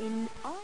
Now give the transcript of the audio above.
In all